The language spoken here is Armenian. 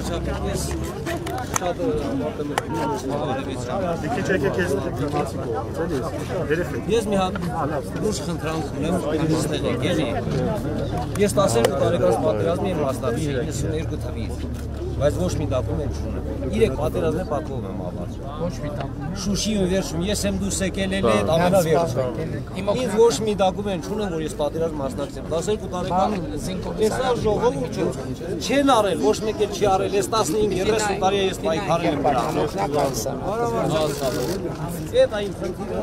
cosas. Ես շատ Դիքե չեկեք ես դիմացի կողմից, էլի ես։ Երեխեք։ Ես մի հատ լուրջ խնդրանք ունեմ այստեղ եկելի։ Ես 12 տարեկան պատերազմի եմ մասնակցել 92 թվականից, բայց ոչ մի դոկումենտ չունեմ։ 3 պատերազմը պատմում եմ ավարտ։ Ոչ մի տակ։ Շուշիում վերջում ես եմ դու սեկել էլ այդ ամենավերջը։ Ինձ ոչ մի դոկումենտ չունեմ, որ ես պատերազմ մասնակցեմ։ 12 տարեկան ես ա ժողովուրդ չեն արել, ոչ մեկ էլ չի արել։ Ես 15-30 տարի ես պայքարել եմ դրա համար։ Այդ այն խնդիրը